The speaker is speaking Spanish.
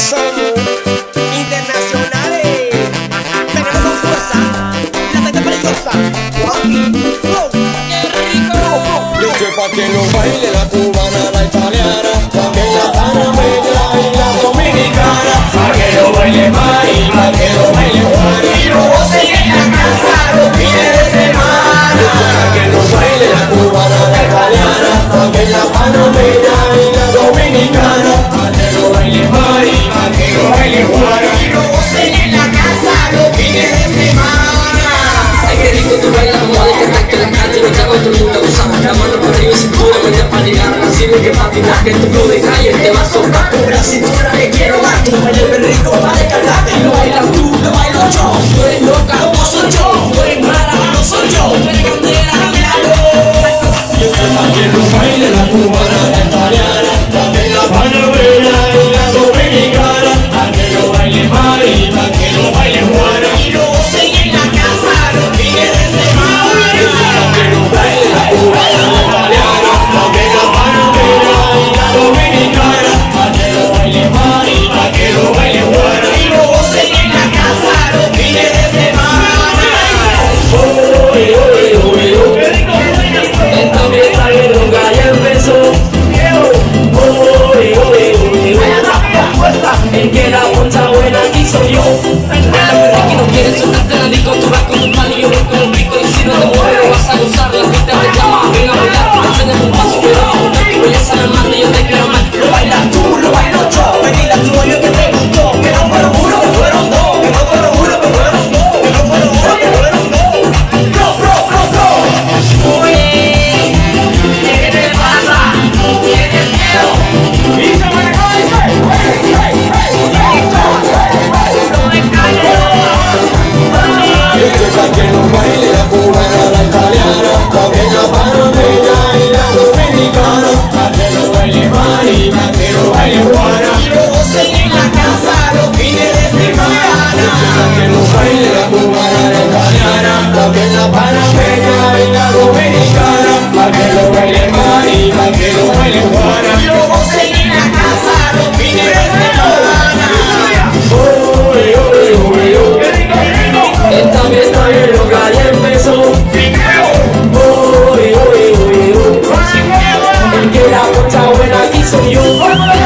somos internacionales. Tenemos con fuerza la mente peligrosa. ¡Oh! ¡Qué rico! Oh, oh. Yo pa' que lo baile la cubana, la italiana, también la panameña y la dominicana. Pa' que lo baile Mari, pa' que lo baile Juan y lo goce en la casa los fines de semana. Pa' que lo baile la cubana, la italiana, también la panameña y la dominicana. Pa' que lo baile conmigo el iguana Y la casa los fines de semana Ay, rico tú bailas que está que la calle Me cago en tu linda La mano por arriba y cintura me te apanilar Así que patinaje, tu flow de calle Te vas a soltar por la cintura quiero dar. tu baile 不闻 Chao when I kiss on you.